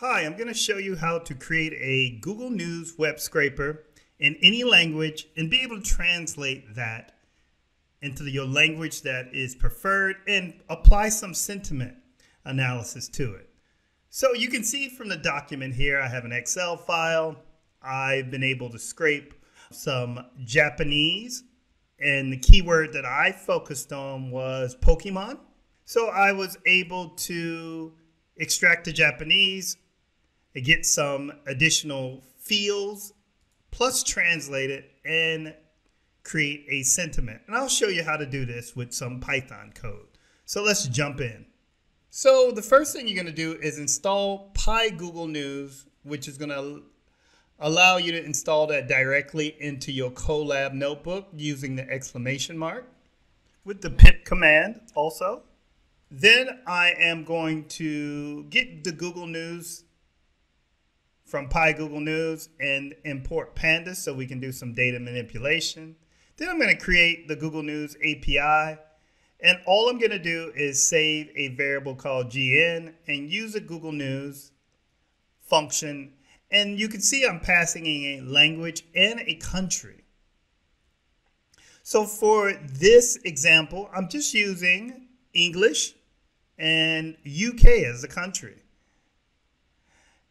Hi, I'm going to show you how to create a Google News web scraper in any language and be able to translate that into your language that is preferred and apply some sentiment analysis to it. So you can see from the document here, I have an Excel file. I've been able to scrape some Japanese and the keyword that I focused on was Pokemon. So I was able to extract the Japanese, get some additional fields, plus translate it and create a sentiment. And I'll show you how to do this with some Python code. So let's jump in. So the first thing you're going to do is install Py Google News, which is going to allow you to install that directly into your Colab notebook using the exclamation mark with the pip command also. Then I am going to get the Google News from Py Google News and import pandas so we can do some data manipulation. Then I'm going to create the Google News API. And all I'm going to do is save a variable called gn and use a Google News function. And you can see I'm passing in a language and a country. So for this example, I'm just using English and UK as a country.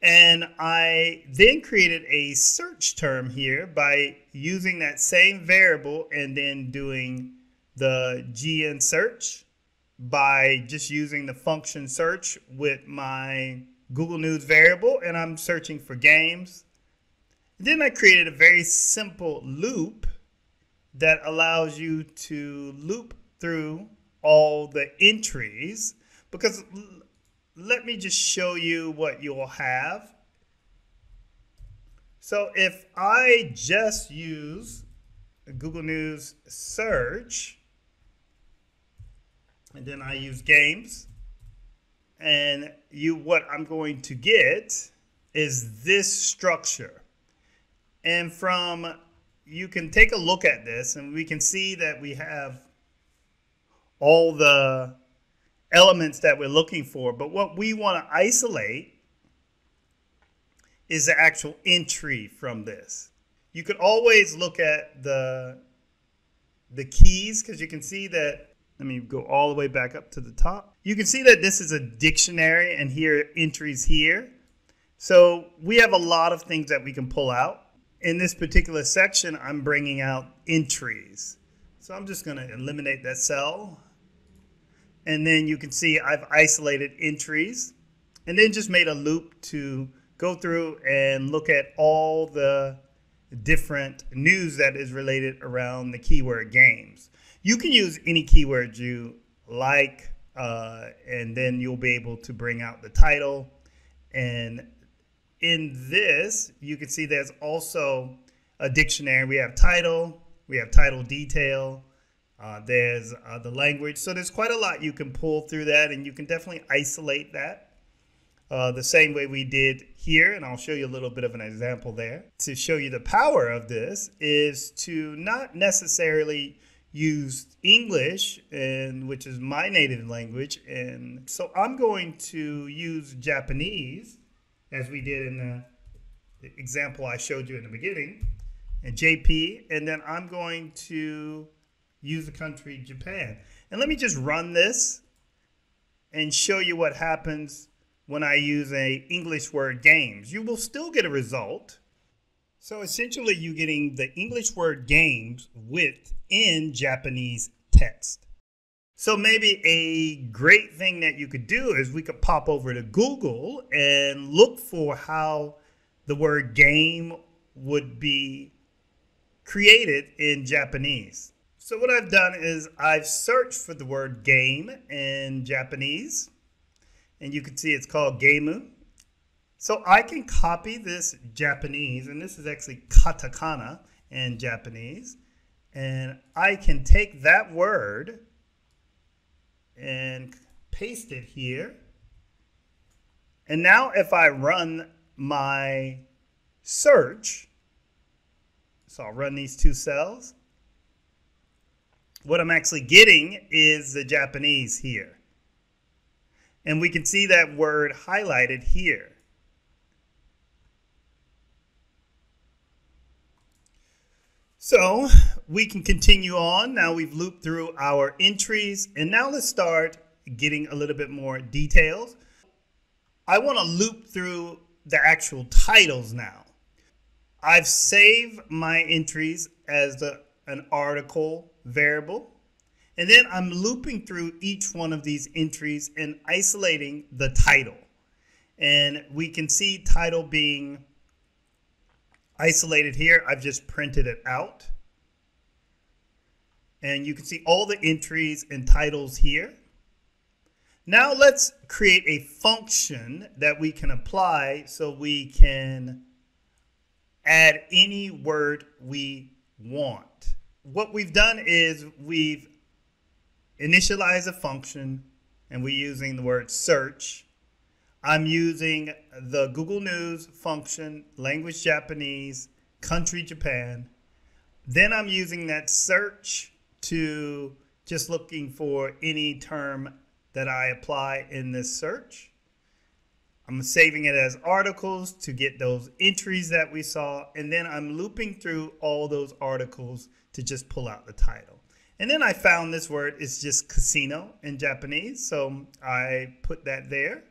And I then created a search term here by using that same variable and then doing the gn search by just using the function search with my Google News variable and I'm searching for games. And then I created a very simple loop that allows you to loop through all the entries because let me just show you what you'll have. So if I just use Google News search, and then I use games, and you what I'm going to get is this structure. And from you can take a look at this and we can see that we have all the elements that we're looking for. But what we want to isolate is the actual entry from this. You could always look at the the keys because you can see that let me go all the way back up to the top. You can see that this is a dictionary and here entries here. So we have a lot of things that we can pull out. In this particular section, I'm bringing out entries. So I'm just going to eliminate that cell and then you can see I've isolated entries and then just made a loop to go through and look at all the different news that is related around the keyword games. You can use any keyword you like, uh, and then you'll be able to bring out the title. And in this, you can see there's also a dictionary. We have title, we have title detail, uh, there's uh, the language. So there's quite a lot you can pull through that, and you can definitely isolate that uh, the same way we did here. And I'll show you a little bit of an example there. To show you the power of this is to not necessarily use English, and which is my native language. And so I'm going to use Japanese, as we did in the example I showed you in the beginning, and JP, and then I'm going to use the country Japan. And let me just run this and show you what happens when I use a English word games. You will still get a result. So essentially you're getting the English word games within Japanese text. So maybe a great thing that you could do is we could pop over to Google and look for how the word game would be created in Japanese. So what I've done is I've searched for the word game in Japanese, and you can see it's called geimu. So I can copy this Japanese, and this is actually katakana in Japanese, and I can take that word and paste it here. And now if I run my search, so I'll run these two cells, what I'm actually getting is the Japanese here. And we can see that word highlighted here. So we can continue on. Now we've looped through our entries and now let's start getting a little bit more details. I want to loop through the actual titles now. I've saved my entries as an article variable. And then I'm looping through each one of these entries and isolating the title. And we can see title being isolated here. I've just printed it out. And you can see all the entries and titles here. Now let's create a function that we can apply so we can add any word we want. What we've done is we've initialized a function and we're using the word search. I'm using the Google News function, language Japanese, country Japan. Then I'm using that search to just looking for any term that I apply in this search. I'm saving it as articles to get those entries that we saw. And then I'm looping through all those articles to just pull out the title. And then I found this word is just casino in Japanese. So I put that there.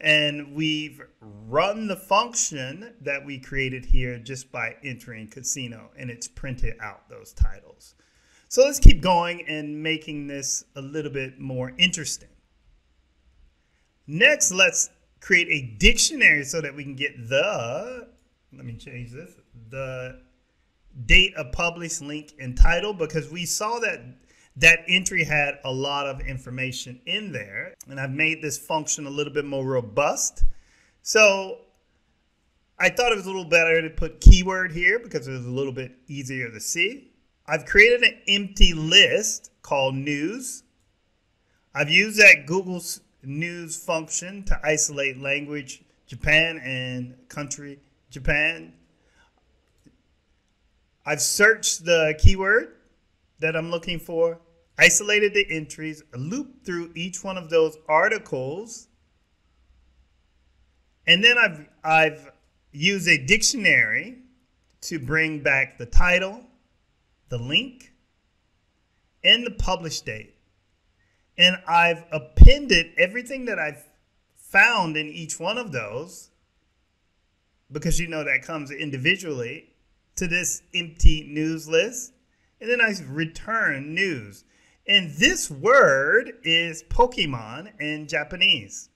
And we've run the function that we created here just by entering casino and it's printed out those titles. So let's keep going and making this a little bit more interesting. Next, let's create a dictionary so that we can get the, let me change this, the date of publish link and title because we saw that that entry had a lot of information in there and I've made this function a little bit more robust. So I thought it was a little better to put keyword here because it was a little bit easier to see. I've created an empty list called news. I've used that Google News function to isolate language Japan and country Japan. I've searched the keyword that I'm looking for, isolated the entries, looped through each one of those articles, and then I've, I've used a dictionary to bring back the title, the link, and the publish date. And I've appended everything that I've found in each one of those, because you know that comes individually, to this empty news list. And then I return news. And this word is Pokemon in Japanese.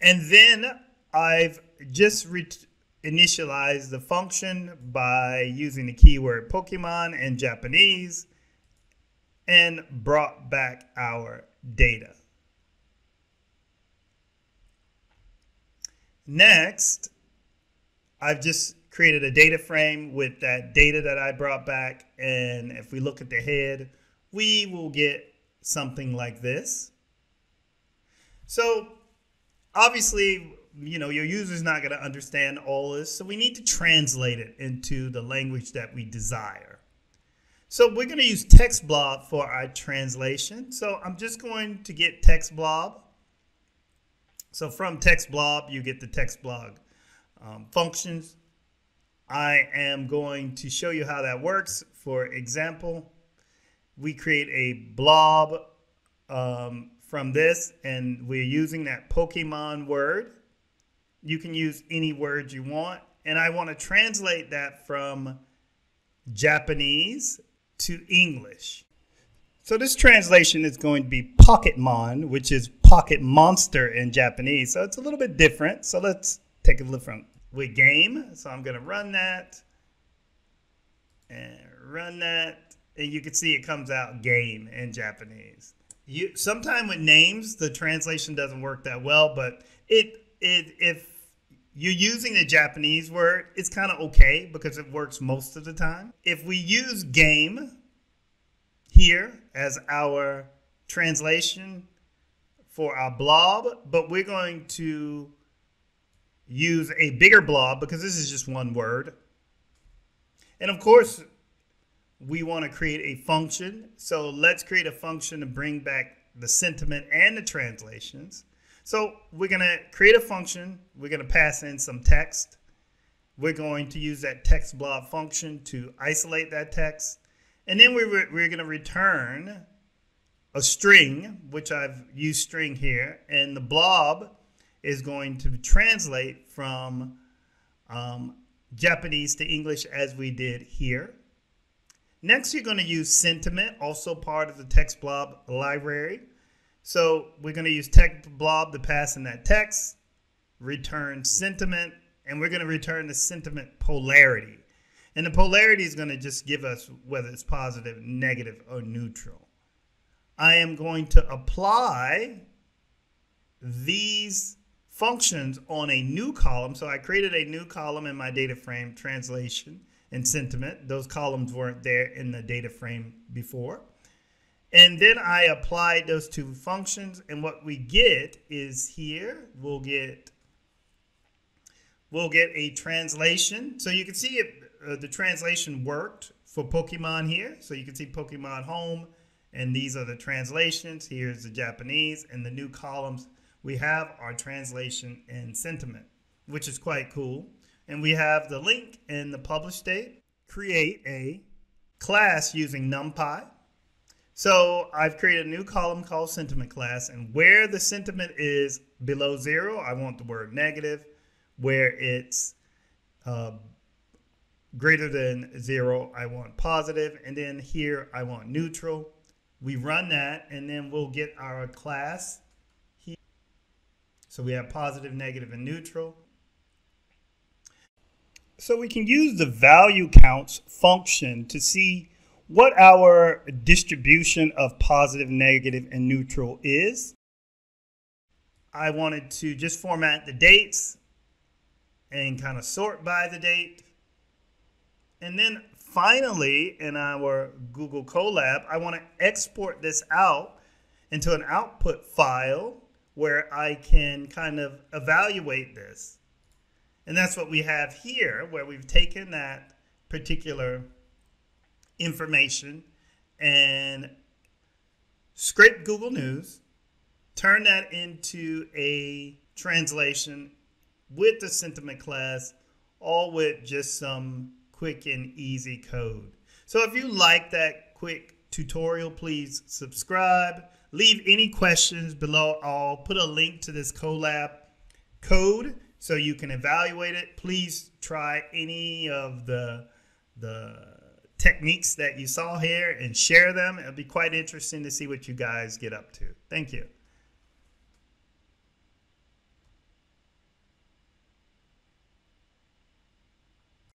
And then I've just initialized the function by using the keyword Pokemon in Japanese and brought back our data. Next, I've just created a data frame with that data that I brought back. And if we look at the head, we will get something like this. So obviously you know, your user's not going to understand all this. So we need to translate it into the language that we desire. So we're going to use text blob for our translation. So I'm just going to get text blob. So from text blob, you get the text blob um, functions. I am going to show you how that works. For example, we create a blob um, from this, and we're using that Pokemon word. You can use any word you want. And I want to translate that from Japanese to English. So this translation is going to be Pocketmon, which is pocket monster in Japanese. So it's a little bit different. So let's take a look from with game. So I'm going to run that and run that. And you can see it comes out game in Japanese. You sometime with names, the translation doesn't work that well, but it it if you're using the Japanese word, it's kind of okay because it works most of the time. If we use game here as our translation for our blob, but we're going to use a bigger blob because this is just one word. And of course, we want to create a function. So let's create a function to bring back the sentiment and the translations. So we're going to create a function. We're going to pass in some text. we're going to use that text blob function to isolate that text. And then we're, we're going to return a string, which I've used string here. And the blob is going to translate from um, Japanese to English as we did here. Next, you're going to use sentiment, also part of the text blob library. So we're going to use text blob to pass in that text, return sentiment, and we're going to return the sentiment polarity. And the polarity is going to just give us whether it's positive, negative, or neutral. I am going to apply these functions on a new column. So I created a new column in my data frame translation and sentiment. Those columns weren't there in the data frame before. And then I applied those two functions. And what we get is here, we'll get we'll get a translation. So you can see it, uh, the translation worked for Pokemon here. So you can see Pokemon home, and these are the translations. Here's the Japanese, and the new columns we have our translation and sentiment, which is quite cool. And we have the link in the publish date, create a class using NumPy. So I've created a new column called sentiment class, and where the sentiment is below zero, I want the word negative where it's uh, greater than zero, I want positive, and then here I want neutral. We run that, and then we'll get our class. So we have positive, negative, and neutral. So we can use the value counts function to see what our distribution of positive, negative, and neutral is. I wanted to just format the dates and kind of sort by the date. And then finally, in our Google Colab, I want to export this out into an output file where I can kind of evaluate this. And that's what we have here, where we've taken that particular information and scrape Google News, turn that into a translation with the sentiment class, all with just some quick and easy code. So if you like that quick tutorial, please subscribe. Leave any questions below. I'll put a link to this Colab code so you can evaluate it. Please try any of the, the techniques that you saw here and share them. It'll be quite interesting to see what you guys get up to. Thank you.